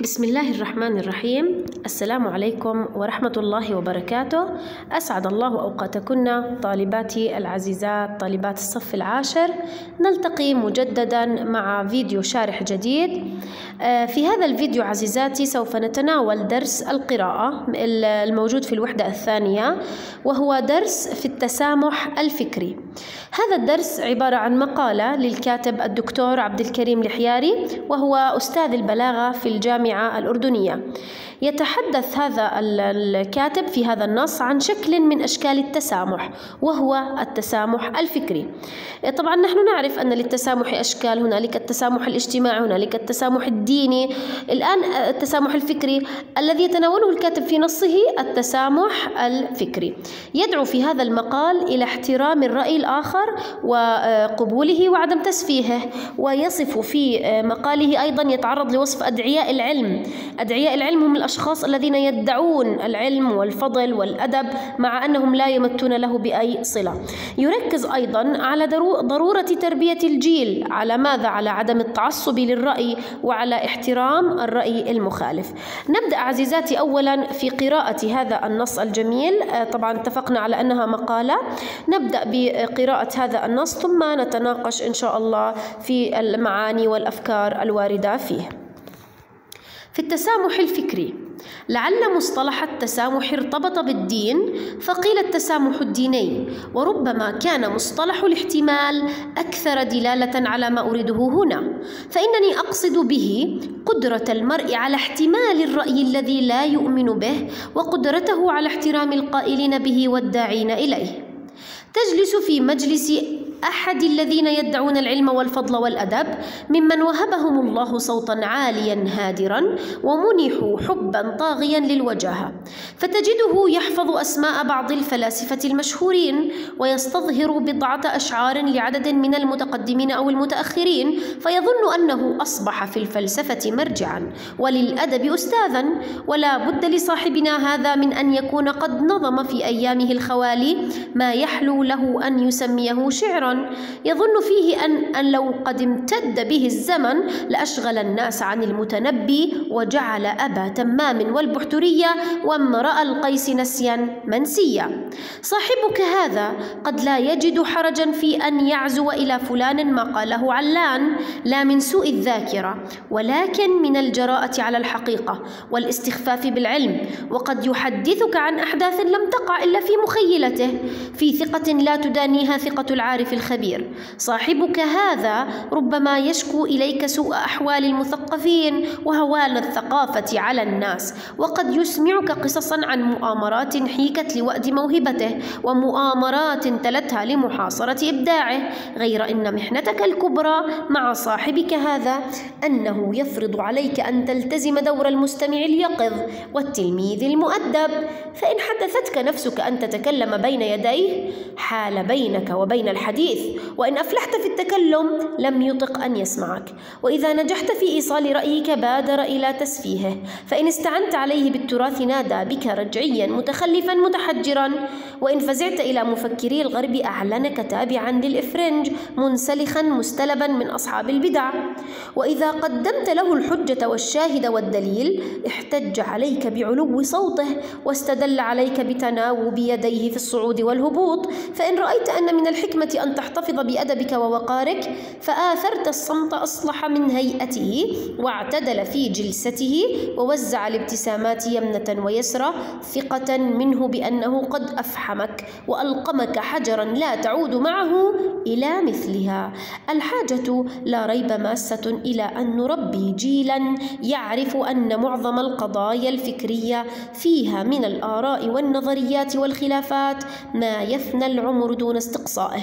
بسم الله الرحمن الرحيم. السلام عليكم ورحمة الله وبركاته. أسعد الله أوقاتكن طالباتي العزيزات طالبات الصف العاشر. نلتقي مجددا مع فيديو شارح جديد. آه، في هذا الفيديو عزيزاتي سوف نتناول درس القراءة الموجود في الوحدة الثانية وهو درس في التسامح الفكري. هذا الدرس عبارة عن مقالة للكاتب الدكتور عبد الكريم الحياري وهو أستاذ البلاغة في الجامعة الأردنية. يتحدث هذا الكاتب في هذا النص عن شكل من أشكال التسامح وهو التسامح الفكري. طبعا نحن نعرف أن للتسامح أشكال هنالك التسامح الاجتماعي هنالك التسامح الديني. الآن التسامح الفكري الذي يتناوله الكاتب في نصه التسامح الفكري. يدعو في هذا المقال إلى احترام الرأي الآخر وقبوله وعدم تسفيهه ويصف في مقاله أيضا يتعرض لوصف أدعياء العلم. أدعياء العلم هم الأشخاص الذين يدعون العلم والفضل والأدب مع أنهم لا يمتون له بأي صلة. يركز أيضا على ضرورة تربية الجيل. على ماذا؟ على عدم التعصب للرأي وعلى احترام الرأي المخالف. نبدأ عزيزاتي أولا في قراءة هذا النص الجميل. طبعا اتفقنا على أنها مقالة. نبدأ بقراءة هذا النص ثم نتناقش إن شاء الله في المعاني والأفكار الواردة فيه. في التسامح الفكري لعل مصطلح التسامح ارتبط بالدين فقيل التسامح الديني وربما كان مصطلح الاحتمال أكثر دلالة على ما أريده هنا. فإنني أقصد به قدرة المرء على احتمال الرأي الذي لا يؤمن به وقدرته على احترام القائلين به والداعين إليه. تجلس في مجلس أحد الذين يدعون العلم والفضل والأدب ممن وهبهم الله صوتا عاليا هادرا ومنحوا حبا طاغيا للوجاهة. فتجده يحفظ أسماء بعض الفلاسفة المشهورين ويستظهر بضعة أشعار لعدد من المتقدمين أو المتأخرين فيظن أنه أصبح في الفلسفة مرجعا. وللأدب استاذا ولا بد لصاحبنا هذا من أن يكون قد نظم في أيامه الخوالي ما يحلو له أن يسميه شعرا. يظن فيه أن, أن لو قد امتد به الزمن لأشغل الناس عن المتنبي وجعل أبا تمام والبحترية وامرأ القيس نسيا منسيا. صاحبك هذا قد لا يجد حرجا في أن يعزو إلى فلان ما قاله علان لا من سوء الذاكرة ولكن من الجراءة على الحقيقة والاستخفاف بالعلم. وقد يحدثك عن أحداث لم تقع إلا في مخيلته. في ثقة لا تدانيها ثقة العارف الخبير. صاحبك هذا ربما يشكو إليك سوء أحوال المثقفين وهوان الثقافة على الناس وقد يسمعك قصصا عن مؤامرات حيكت لوأد موهبته ومؤامرات تلتها لمحاصرة إبداعه. غير إن محنتك الكبرى مع صاحبك هذا أنه يفرض عليك أن تلتزم دور المستمع اليقظ والتلميذ المؤدب. فإن حدثتك نفسك أن تتكلم بين يديه حال بينك وبين الحديث وإن أفلحت في التكلم لم يطق أن يسمعك. وإذا نجحت في إيصال رأيك بادر إلى تسفيهه. فإن استعنت عليه بالتراث نادى بك رجعيا متخلفا متحجرا. وإن فزعت إلى مفكري الغرب أعلنك تابعا للإفرنج منسلخا مستلبا من أصحاب البدع. وإذا قدمت له الحجة والشاهد والدليل احتج عليك بعلو صوته واستدل عليك بتناوب يديه في الصعود والهبوط. فإن رأيت أن من الحكمة أن تحتفظ بأدبك ووقارك فآثرت الصمت أصلح من هيئته واعتدل في جلسته ووزع الابتسامات يمنة ويسرى ثقة منه بأنه قد أفحمك وألقمك حجرا لا تعود معه إلى مثلها. الحاجة لا ريب ماسة إلى أن نربي جيلا يعرف أن معظم القضايا الفكرية فيها من الآراء والنظريات والخلافات ما يفنى العمر دون استقصائه.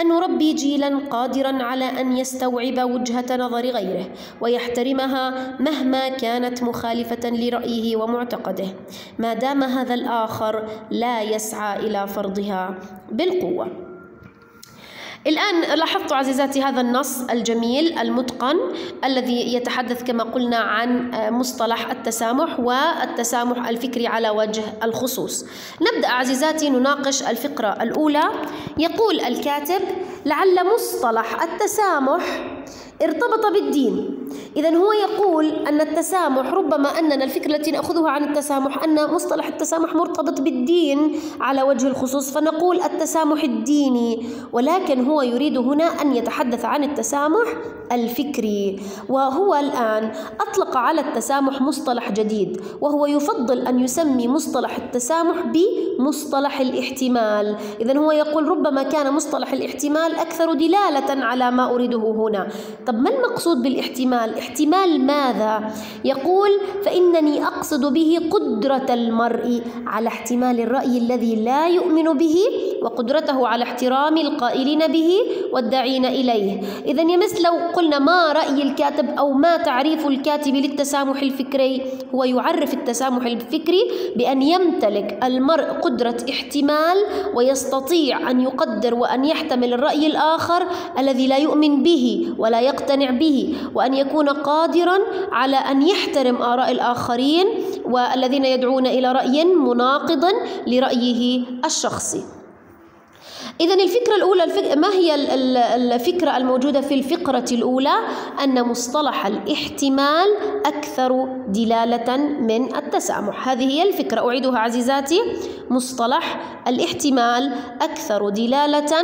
أن نربي جيلا قادرا على أن يستوعب وجهة نظر غيره ويحترمها مهما كانت مخالفة لرأيه ومعتقده. ما دام هذا الآخر لا يسعى إلى فرضها بالقوة. الآن لاحظت عزيزاتي هذا النص الجميل المتقن الذي يتحدث كما قلنا عن مصطلح التسامح والتسامح الفكري على وجه الخصوص. نبدأ عزيزاتي نناقش الفقرة الأولى. يقول الكاتب لعل مصطلح التسامح ارتبط بالدين. إذا هو يقول أن التسامح ربما أننا الفكرة التي نأخذها عن التسامح أن مصطلح التسامح مرتبط بالدين على وجه الخصوص فنقول التسامح الديني. ولكن هو يريد هنا أن يتحدث عن التسامح الفكري وهو الآن أطلق على التسامح مصطلح جديد وهو يفضل أن يسمي مصطلح التسامح بمصطلح الاحتمال إذا هو يقول ربما كان مصطلح الاحتمال أكثر دلالة على ما أريده هنا طب ما المقصود بالاحتمال؟ احتمال ماذا؟ يقول فإنني أقصد به قدرة المرء على احتمال الرأي الذي لا يؤمن به وقدرته على احترام القائلين به والداعين إليه إذا يمس لو قلنا ما رأي الكاتب أو ما تعريف الكاتب للتسامح الفكري؟ هو يعرف التسامح الفكري بأن يمتلك المرء قدرة احتمال ويستطيع أن يقدر وأن يحتمل الرأي الآخر الذي لا يؤمن به ولا يقتنع به وأن يكون قادرا على أن يحترم آراء الآخرين والذين يدعون إلى رأي مناقض لرأيه الشخصي. إذا الفكرة الأولى الفك... ما هي الفكرة الموجودة في الفقرة الأولى؟ أن مصطلح الاحتمال أكثر دلالة من التسامح. هذه هي الفكرة. أعيدها عزيزاتي. مصطلح الاحتمال أكثر دلالة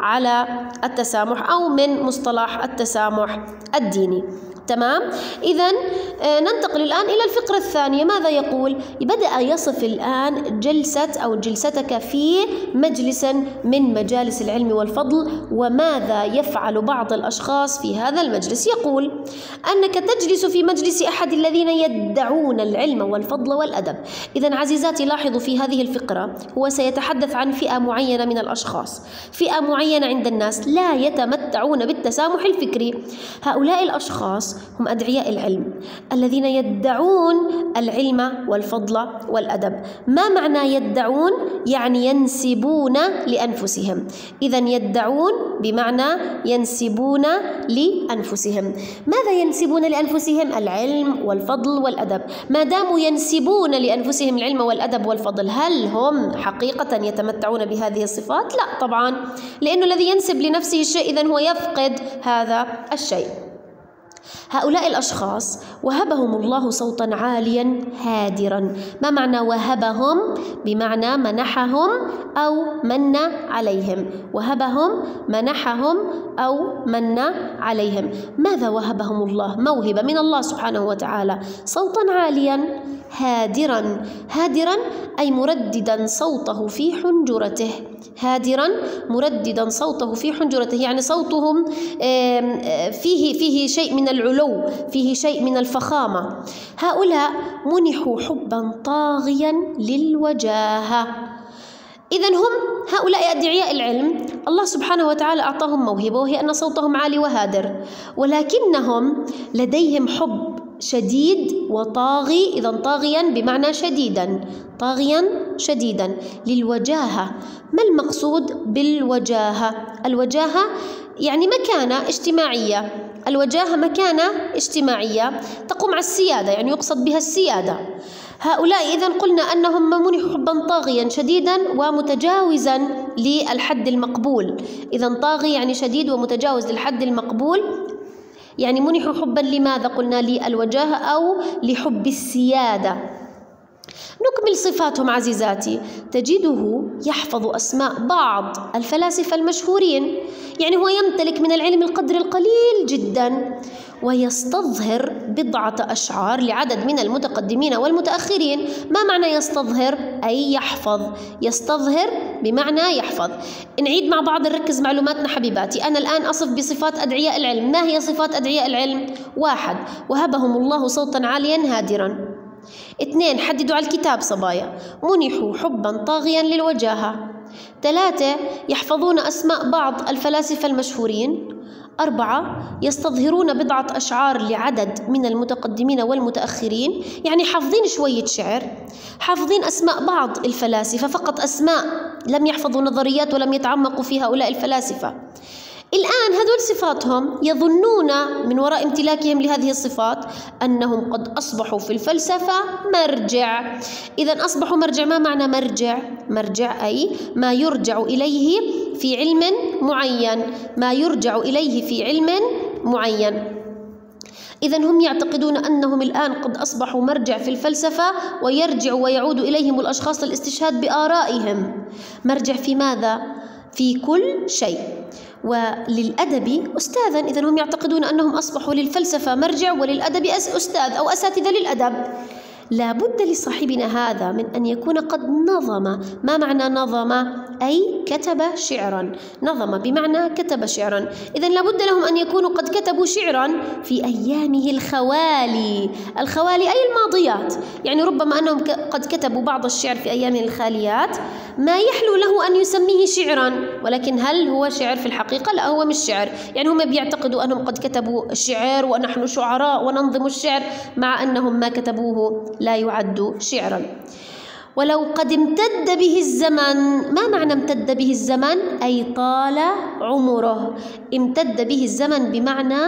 على التسامح أو من مصطلح التسامح الديني. تمام؟ إذا آه، ننتقل الآن إلى الفقرة الثانية. ماذا يقول؟ بدأ يصف الآن جلسة أو جلستك في مجلس من مجالس العلم والفضل وماذا يفعل بعض الأشخاص في هذا المجلس؟ يقول أنك تجلس في مجلس أحد الذين يدعون العلم والفضل والأدب. إذا عزيزاتي لاحظوا في هذه الفقرة هو سيتحدث عن فئة معينة من الأشخاص. فئة معينة عند الناس لا يتمتعون بالتسامح الفكري. هؤلاء الأشخاص هم أدعياء العلم الذين يدعون العلم والفضل والأدب. ما معنى يدعون؟ يعني ينسبون لأنفسهم. إذا يدعون بمعنى ينسبون لأنفسهم. ماذا ينسبون لأنفسهم؟ العلم والفضل والأدب. ما داموا ينسبون لأنفسهم العلم والأدب والفضل هل هم حقيقة يتمتعون بهذه الصفات؟ لا طبعا. لأنه الذي ينسب لنفسه الشيء إذا هو يفقد هذا الشيء. هؤلاء الأشخاص وهبهم الله صوتا عاليا هادرا. ما معنى وهبهم؟ بمعنى منحهم أو من عليهم. وهبهم منحهم أو من عليهم. ماذا وهبهم الله؟ موهبة من الله سبحانه وتعالى. صوتا عاليا هادرا. هادرا أي مرددا صوته في حنجرته. هادرا مرددا صوته في حنجرته. يعني صوتهم فيه فيه شيء من العلو فيه شيء من الفخامة. هؤلاء منحوا حبا طاغيا للوجاهة. إذا هم هؤلاء أدعياء العلم. الله سبحانه وتعالى أعطاهم موهبة وهي أن صوتهم عالي وهادر. ولكنهم لديهم حب. شديد وطاغي إذا طاغيا بمعنى شديدا طاغيا شديدا. للوجاهة ما المقصود بالوجاهة؟ الوجاهة يعني مكانة اجتماعية. الوجاهة مكانة اجتماعية تقوم على السيادة يعني يقصد بها السيادة. هؤلاء إذا قلنا أنهم منحوا حبا طاغيا شديدا ومتجاوزا للحد المقبول. إذا طاغي يعني شديد ومتجاوز للحد المقبول. يعني منحوا حبا لماذا قلنا للوجاهة أو لحب السيادة؟ نكمل صفاتهم عزيزاتي. تجده يحفظ أسماء بعض الفلاسفة المشهورين. يعني هو يمتلك من العلم القدر القليل جدا. ويستظهر بضعة أشعار لعدد من المتقدمين والمتأخرين. ما معنى يستظهر؟ أي يحفظ. يستظهر بمعنى يحفظ. نعيد مع بعض نركز معلوماتنا حبيباتي. أنا الآن أصف بصفات أدعياء العلم. ما هي صفات أدعياء العلم؟ واحد وهبهم الله صوتا عاليا هادرا. اثنين حددوا على الكتاب صبايا. منحوا حبا طاغيا للوجاهة. ثلاثة يحفظون أسماء بعض الفلاسفة المشهورين. أربعة يستظهرون بضعة أشعار لعدد من المتقدمين والمتأخرين. يعني حافظين شوية شعر حافظين أسماء بعض الفلاسفة فقط أسماء لم يحفظوا نظريات ولم يتعمقوا في هؤلاء الفلاسفة. الآن هذول صفاتهم يظنون من وراء امتلاكهم لهذه الصفات أنهم قد أصبحوا في الفلسفة مرجع إذا أصبحوا مرجع ما معنى مرجع؟ مرجع أي ما يرجع إليه في علم معين ما يرجع إليه في علم معين إذا هم يعتقدون أنهم الآن قد أصبحوا مرجع في الفلسفة ويرجع ويعود إليهم الأشخاص للاستشهاد بآرائهم مرجع في ماذا؟ في كل شيء. وللأدب أستاذا إذا هم يعتقدون أنهم أصبحوا للفلسفة مرجع وللأدب أستاذ أو أساتذة للأدب. لا بد لصاحبنا هذا من أن يكون قد نظم. ما معنى نظم؟ أي كتب شعرا. نظم بمعنى كتب شعرا. إذا لا بد لهم أن يكونوا قد كتبوا شعرا في أيامه الخوالي. الخوالي أي الماضيات. يعني ربما أنهم قد كتبوا بعض الشعر في أيامه الخاليات. ما يحلو له أن يسميه شعرا. ولكن هل هو شعر في الحقيقة؟ لا هو مش شعر. يعني هم بيعتقدوا أنهم قد كتبوا الشعر ونحن شعراء وننظم الشعر مع أنهم ما كتبوه. لا يعد شعرا. ولو قد امتد به الزمن ما معنى امتد به الزمن أي طال عمره. امتد به الزمن بمعنى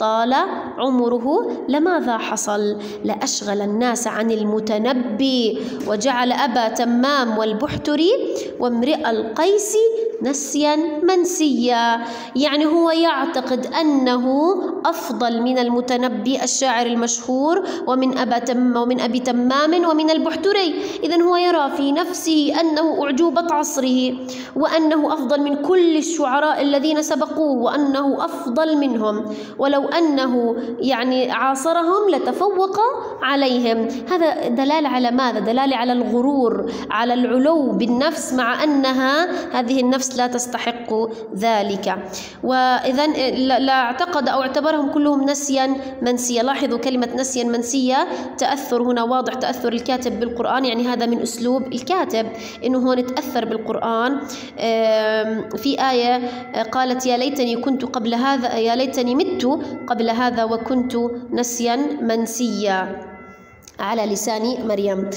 طال عمره. لماذا حصل؟ لأشغل الناس عن المتنبي وجعل أبا تمام والبحتري وامرئ القيس نسيا منسيا. يعني هو يعتقد أنه أفضل من المتنبي الشاعر المشهور ومن أبا تم ومن أبي تمام ومن البحتري. إذا هو يرى في نفسه أنه أعجوبة عصره وأنه أفضل من كل الشعراء الذين سبقوه وأنه أفضل منهم. ولو أنه يعني عاصرهم لتفوق عليهم. هذا دلالة على ماذا؟ دلالة على الغرور على العلو بالنفس مع أنها هذه النفس لا تستحق ذلك. وإذا لا اعتقد أو اعتبرهم كلهم نسيا منسيا. لاحظوا كلمة نسيا منسيا تأثر هنا واضح تأثر الكاتب بالقرآن. يعني هذا من أسلوب الكاتب إنه هو نتأثر بالقرآن. في آية قالت يا ليتني كنت قبل هذا يا ليتني مت قبل هذا وكنت نسيا منسيا. على لسان مريم.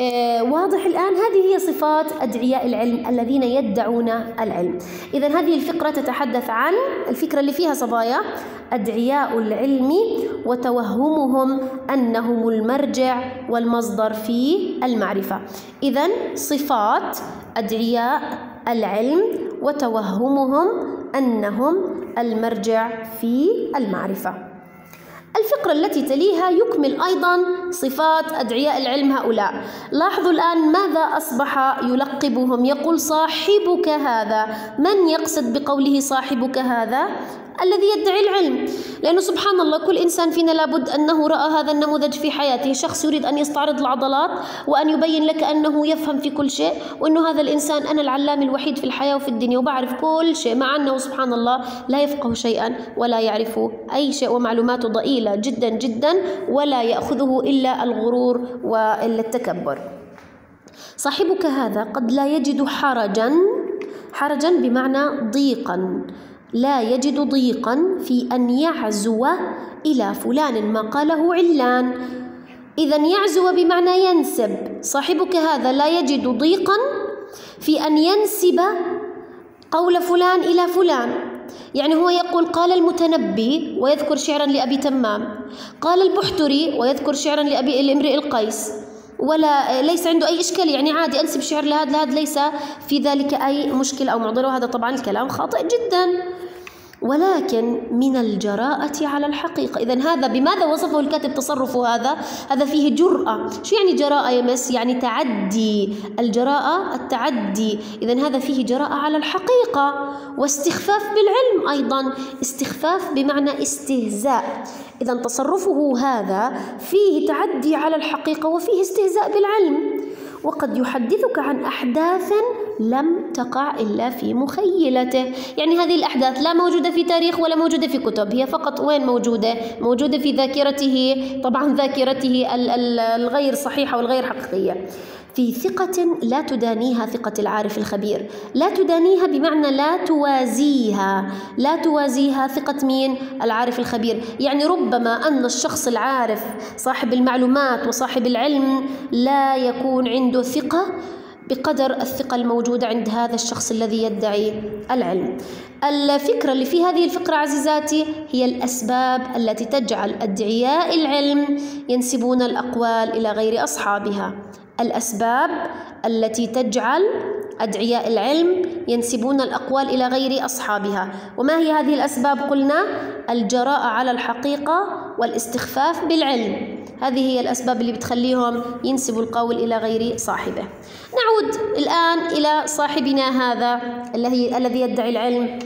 آه واضح الآن هذه هي صفات أدعياء العلم الذين يدعون العلم. إذا هذه الفقرة تتحدث عن الفكرة اللي فيها صبايا أدعياء العلم وتوهمهم أنهم المرجع والمصدر في المعرفة. إذا صفات أدعياء العلم وتوهمهم أنهم المرجع في المعرفة. الفقرة التي تليها يكمل أيضا صفات أدعياء العلم هؤلاء. لاحظوا الآن ماذا أصبح يلقبهم. يقول صاحبك هذا. من يقصد بقوله صاحبك هذا؟ الذي يدعي العلم. لأنه سبحان الله كل إنسان فينا لابد أنه رأى هذا النموذج في حياته. شخص يريد أن يستعرض العضلات وأن يبين لك أنه يفهم في كل شيء وأنه هذا الإنسان أنا العلام الوحيد في الحياة وفي الدنيا وبعرف كل شيء. مع أنه سبحان الله لا يفقه شيئا ولا يعرف أي شيء ومعلوماته ضئيلة. جدا جدا ولا يأخذه إلا الغرور والتكبر صاحبك هذا قد لا يجد حرجا حرجا بمعنى ضيقا. لا يجد ضيقا في أن يعزو إلى فلان ما قاله علان. إذا يعزو بمعنى ينسب. صاحبك هذا لا يجد ضيقا في أن ينسب قول فلان إلى فلان. يعني هو يقول قال المتنبي ويذكر شعرا لأبي تمام قال البحتري ويذكر شعرا لأبي الامرئ القيس ولا ليس عنده أي إشكال يعني عادي أنسب شعر لهذا لهذا ليس في ذلك أي مشكلة أو معضلة وهذا طبعا الكلام خاطئ جدا. ولكن من الجراءة على الحقيقة. إذا هذا بماذا وصفه الكاتب تصرفه هذا؟ هذا فيه جرأة. شو يعني جراءة يا مس؟ يعني تعدي. الجراءة التعدي. إذا هذا فيه جراءة على الحقيقة. واستخفاف بالعلم أيضا. استخفاف بمعنى استهزاء. إذا تصرفه هذا فيه تعدي على الحقيقة وفيه استهزاء بالعلم. وقد يحدثك عن أحداث لم تقع إلا في مخيلته. يعني هذه الأحداث لا موجودة في تاريخ ولا موجودة في كتب. هي فقط وين موجودة؟ موجودة في ذاكرته طبعا ذاكرته الغير صحيحة والغير حقيقية. في ثقة لا تدانيها ثقة العارف الخبير. لا تدانيها بمعنى لا توازيها. لا توازيها ثقة مين؟ العارف الخبير. يعني ربما أن الشخص العارف صاحب المعلومات وصاحب العلم لا يكون عنده ثقة بقدر الثقة الموجودة عند هذا الشخص الذي يدعي العلم. الفكرة اللي في هذه الفكرة عزيزاتي هي الأسباب التي تجعل أدعياء العلم ينسبون الأقوال إلى غير أصحابها. الأسباب التي تجعل أدعياء العلم ينسبون الأقوال إلى غير أصحابها وما هي هذه الأسباب قلنا الجراءة على الحقيقة والاستخفاف بالعلم هذه هي الأسباب اللي بتخليهم ينسبوا القول إلى غير صاحبه. نعود الآن إلى صاحبنا هذا الذي يدعي العلم.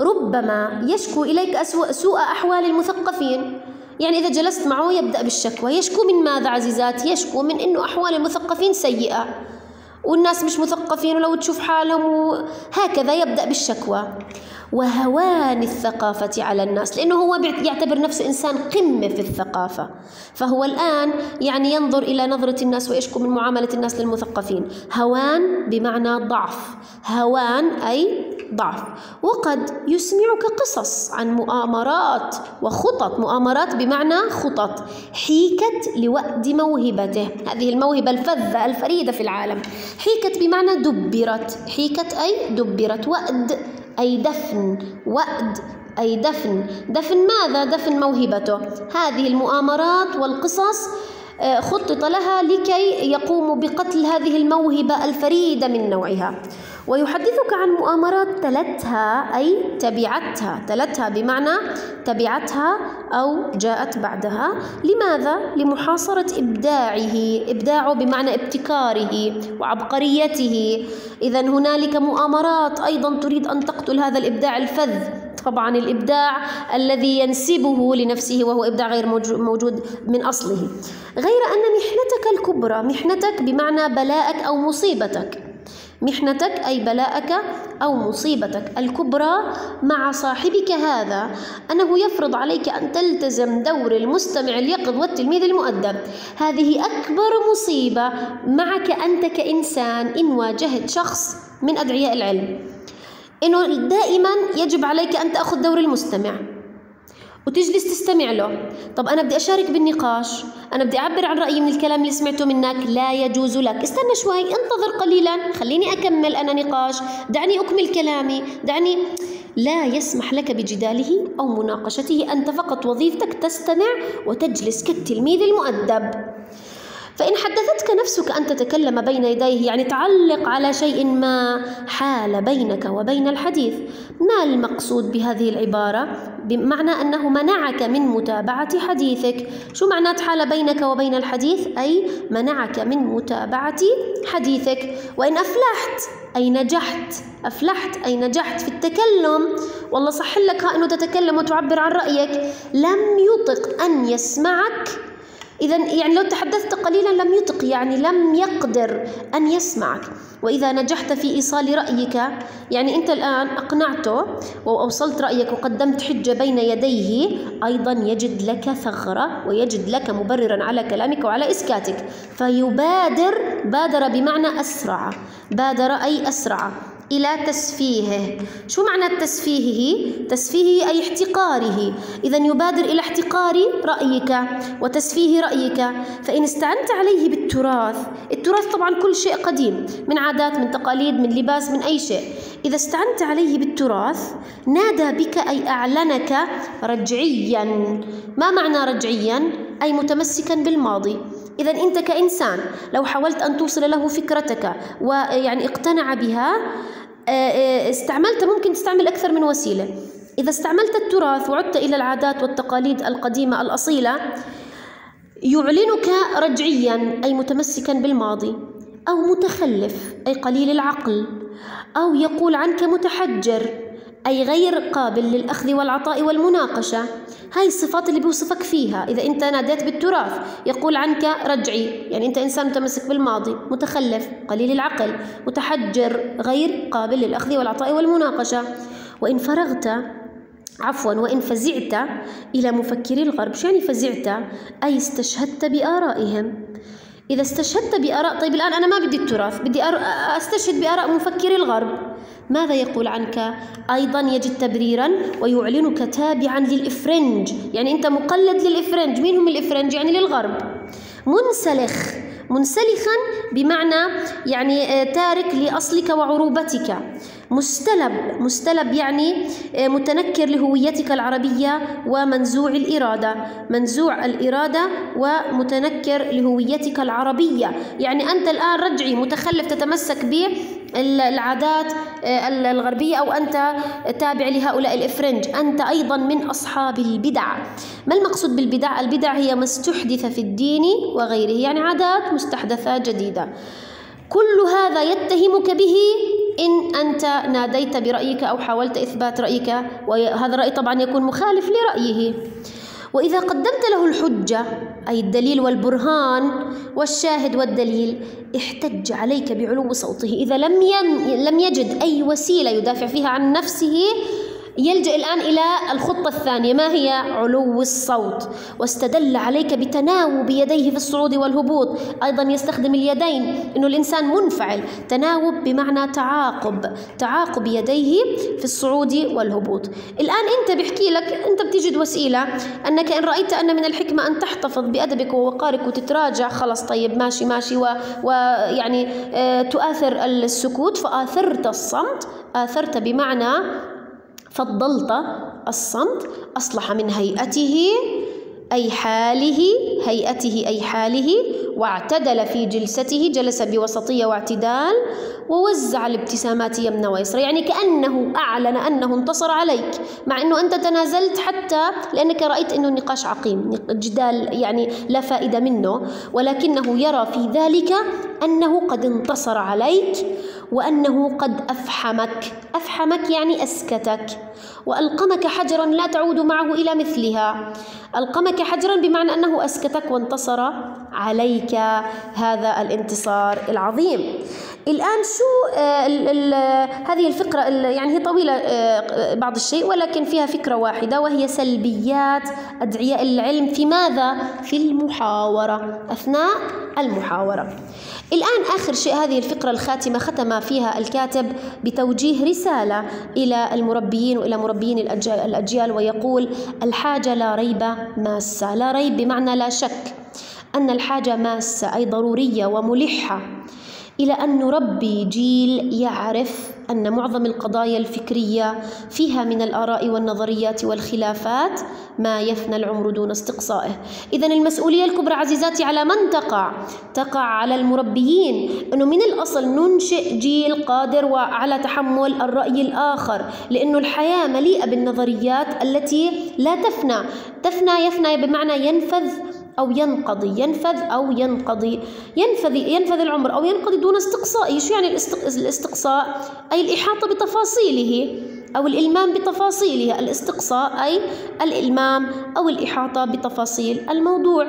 ربما يشكو إليك أسوأ سوء أحوال المثقفين. يعني إذا جلست معه يبدأ بالشكوى. يشكو من ماذا عزيزاتي؟ يشكو من أنه أحوال المثقفين سيئة. والناس مش مثقفين ولو تشوف حالهم وهكذا يبدأ بالشكوى. وهوان الثقافة على الناس لأنه هو يعتبر نفسه إنسان قمة في الثقافة. فهو الآن يعني ينظر إلى نظرة الناس ويشكو من معاملة الناس للمثقفين. هوان بمعنى ضعف. هوان أي ضعف. وقد يسمعك قصص عن مؤامرات وخطط. مؤامرات بمعنى خطط. حيكت لوأد موهبته. هذه الموهبة الفذة الفريدة في العالم. حيكت بمعنى دبرت. حيكت أي دبرت. وأد أي دفن. وأد أي دفن. دفن ماذا؟ دفن موهبته. هذه المؤامرات والقصص آه، خطط لها لكي يقوموا بقتل هذه الموهبة الفريدة من نوعها. ويحدثك عن مؤامرات تلتها أي تبعتها. تلتها بمعنى تبعتها أو جاءت بعدها. لماذا؟ لمحاصرة إبداعه. إبداعه بمعنى ابتكاره وعبقريته. إذا هنالك مؤامرات أيضا تريد أن تقتل هذا الإبداع الفذ. طبعا الإبداع الذي ينسبه لنفسه وهو إبداع غير موجود من أصله. غير أن محنتك الكبرى محنتك بمعنى بلاءك أو مصيبتك. محنتك أي بلاءك أو مصيبتك. الكبرى مع صاحبك هذا. أنه يفرض عليك أن تلتزم دور المستمع اليقظ والتلميذ المؤدب. هذه أكبر مصيبة معك أنت كإنسان إن واجهت شخص من أدعياء العلم. إنه دائما يجب عليك أن تأخذ دور المستمع. وتجلس تستمع له. طب أنا بدي أشارك بالنقاش. أنا بدي أعبر عن رأيي من الكلام اللي سمعته منك. لا يجوز لك. استنى شوي. انتظر قليلا. خليني أكمل. أنا نقاش. دعني أكمل كلامي. دعني. لا يسمح لك بجداله أو مناقشته. أنت فقط وظيفتك تستمع وتجلس كالتلميذ المؤدب. فإن حدثتك نفسك أن تتكلم بين يديه يعني تعلق على شيء ما حال بينك وبين الحديث ما المقصود بهذه العبارة؟ بمعنى أنه منعك من متابعة حديثك. شو معنات حال بينك وبين الحديث؟ أي منعك من متابعة حديثك. وإن أفلحت أي نجحت. أفلحت أي نجحت في التكلم. والله صح لك أنه تتكلم وتعبر عن رأيك. لم يطق أن يسمعك إذا يعني لو تحدثت قليلا لم يطق يعني لم يقدر أن يسمعك. وإذا نجحت في إيصال رأيك يعني أنت الآن أقنعته وأوصلت رأيك وقدمت حجة بين يديه أيضا يجد لك ثغرة ويجد لك مبررا على كلامك وعلى إسكاتك. فيبادر بادر بمعنى أسرع بادر أي أسرع. إلى تسفيهه. شو معنى تسفيهه؟ تسفيهه أي احتقاره. إذا يبادر إلى احتقار رأيك وتسفيه رأيك. فإن استعنت عليه بالتراث التراث طبعا كل شيء قديم من عادات من تقاليد من لباس من أي شيء. إذا استعنت عليه بالتراث نادى بك أي أعلنك رجعيا. ما معنى رجعيا؟ أي متمسكا بالماضي. إذا أنت كإنسان لو حاولت أن توصل له فكرتك ويعني اقتنع بها آه، آه، استعملت ممكن تستعمل أكثر من وسيلة. إذا استعملت التراث وعدت إلى العادات والتقاليد القديمة الأصيلة يعلنك رجعيا أي متمسكا بالماضي أو متخلف أي قليل العقل أو يقول عنك متحجر. أي غير قابل للأخذ والعطاء والمناقشة. هاي الصفات اللي بيوصفك فيها. إذا أنت ناديت بالتراث يقول عنك رجعي. يعني أنت إنسان متمسك بالماضي متخلف قليل العقل متحجر غير قابل للأخذ والعطاء والمناقشة. وإن فرغت عفوا وإن فزعت إلى مفكري الغرب. شو يعني فزعت؟ أي استشهدت بآرائهم. إذا استشهدت بآراء طيب الآن أنا ما بدي التراث بدي أستشهد بآراء مفكري الغرب. ماذا يقول عنك؟ أيضا يجد تبريرا ويعلنك تابعا للإفرنج. يعني أنت مقلد للإفرنج. مين هم الإفرنج؟ يعني للغرب. منسلخ. منسلخا بمعنى يعني آه، تارك لأصلك وعروبتك. مستلب. مستلب يعني آه، متنكر لهويتك العربية ومنزوع الإرادة. منزوع الإرادة ومتنكر لهويتك العربية. يعني أنت الآن رجعي متخلف تتمسك بالعادات آه، الغربية أو أنت تابع لهؤلاء الإفرنج. أنت أيضا من أصحاب البدع. ما المقصود بالبدع؟ البدع هي ما استحدث في الدين وغيره يعني عادات مستحدثة جديدة. كل هذا يتهمك به إن أنت ناديت برأيك أو حاولت إثبات رأيك وهذا الرأي طبعا يكون مخالف لرأيه. وإذا قدمت له الحجة أي الدليل والبرهان والشاهد والدليل احتج عليك بعلو صوته. إذا لم لم يجد أي وسيلة يدافع فيها عن نفسه يلجأ الآن إلى الخطة الثانية ما هي علو الصوت؟ واستدل عليك بتناوب يديه في الصعود والهبوط. أيضا يستخدم اليدين أنه الإنسان منفعل. تناوب بمعنى تعاقب تعاقب يديه في الصعود والهبوط. الآن أنت بحكي لك أنت بتجد وسيلة أنك إن رأيت أن من الحكمة أن تحتفظ بأدبك ووقارك وتتراجع. خلص طيب ماشي ماشي ويعني آه تؤثر السكوت. فآثرت الصمت آثرت بمعنى فضلت الصمت أصلح من هيئته أي حاله هيئته أي حاله واعتدل في جلسته جلس بوسطية واعتدال ووزع الابتسامات يمنى ويسرى. يعني كأنه أعلن أنه انتصر عليك مع أنه أنت تنازلت حتى لأنك رأيت أنه النقاش عقيم جدال يعني لا فائدة منه. ولكنه يرى في ذلك أنه قد انتصر عليك وأنه قد أفحمك. أفحمك يعني أسكتك. وألقمك حجرا لا تعود معه إلى مثلها. ألقمك حجرا بمعنى أنه أسكتك وانتصر عليك. هذا الانتصار العظيم. الآن شو آه ال ال هذه الفقرة يعني هي طويلة آه بعض الشيء ولكن فيها فكرة واحدة وهي سلبيات أدعياء العلم في ماذا؟ في المحاورة أثناء المحاورة. الآن آخر شيء هذه الفقرة الخاتمة ختم فيها الكاتب بتوجيه رسالة إلى المربيين وإلى مربيين الأجيال ويقول الحاجة لا ريب ماسة. لا ريب بمعنى لا شك. أن الحاجة ماسة أي ضرورية وملحة. إلى أن نربي جيل يعرف أن معظم القضايا الفكرية فيها من الآراء والنظريات والخلافات ما يفنى العمر دون استقصائه. إذا المسؤولية الكبرى عزيزاتي على من تقع؟ تقع على المربيين. أنه من الأصل ننشئ جيل قادر وعلى تحمل الرأي الآخر لأنه الحياة مليئة بالنظريات التي لا تفنى. تفنى يفنى بمعنى ينفذ أو ينقضي ينفذ أو ينقضي. ينفذ ينفذ العمر أو ينقضي دون استقصاء شو يعني الاستقصاء؟ أي الإحاطة بتفاصيله. أو الإلمام بتفاصيلها الاستقصاء أي الإلمام أو الإحاطة بتفاصيل الموضوع.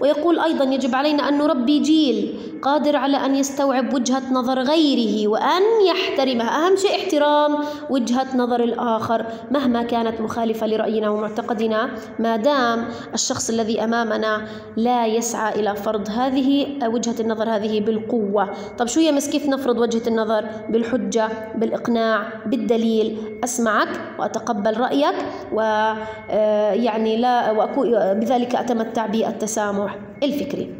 ويقول أيضا يجب علينا أن نربي جيل قادر على أن يستوعب وجهة نظر غيره وأن يحترمها أهم شيء احترام وجهة نظر الآخر مهما كانت مخالفة لرأينا ومعتقدنا. ما دام الشخص الذي أمامنا لا يسعى إلى فرض هذه وجهة النظر هذه بالقوة. طب شو مس كيف نفرض وجهة النظر بالحجة بالإقناع بالدليل. أسمعك وأتقبل رأيك ويعني آه، لا بذلك أتمتع بالتسامح الفكري.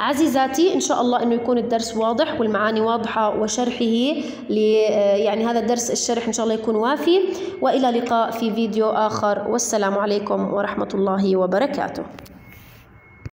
عزيزاتي إن شاء الله أنه يكون الدرس واضح والمعاني واضحة وشرحه آه، يعني هذا الدرس الشرح إن شاء الله يكون وافي. وإلى لقاء في فيديو آخر. والسلام عليكم ورحمة الله وبركاته.